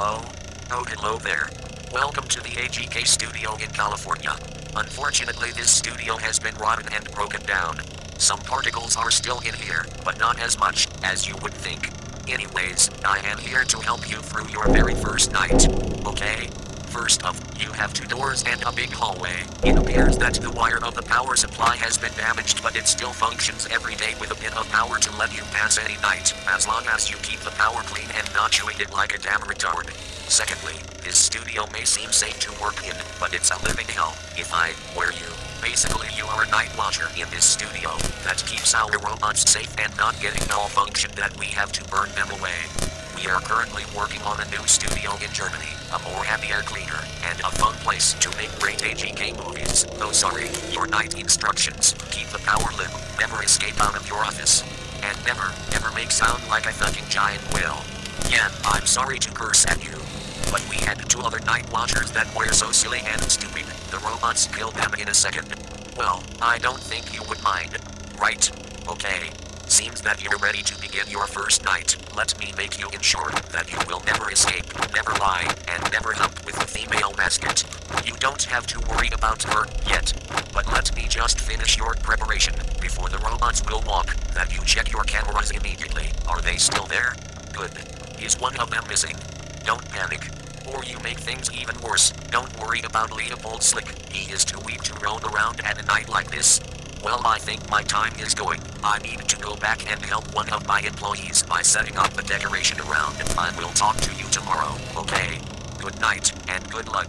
Oh, hello there. Welcome to the AGK studio in California. Unfortunately, this studio has been rotten and broken down. Some particles are still in here, but not as much as you would think. Anyways, I am here to help you through your very first night. Okay? First off, you have two doors and a big hallway. It appears that the wire of the power supply has been damaged, but it still functions every day with a bit of power to let you pass any night, as long as you keep the power clean and not chewing it like a damn retard. Secondly, this studio may seem safe to work in, but it's a living hell, if I were you. Basically, you are a night watcher in this studio that keeps our robots safe and not getting malfunctioned that we have to burn them away. We are currently working on a new studio in Germany, a more happy air cleaner, and a fun place to make great AGK movies. Oh sorry, your night instructions. Keep the power lit, never escape out of your office. And never, never make sound like a fucking giant whale. Yeah, I'm sorry to curse at you. But we had two other night watchers that were so silly and stupid, the robots killed them in a second. Well, I don't think you would mind. Right? Okay. Seems that you're ready to begin your first night. Let me make you ensure that you will never escape, never lie, and never hump with the female mascot. You don't have to worry about her yet. But let me just finish your preparation before the robots will walk. That you check your cameras immediately. Are they still there? Good. Is one of them missing? Don't panic. Or you make things even worse. Don't worry about Leopold Slick. He is too weak to roam around at a night like this. Well, I think my time is going. I need to go back and help one of my employees by setting up the decoration around. I will talk to you tomorrow, okay? Good night, and good luck.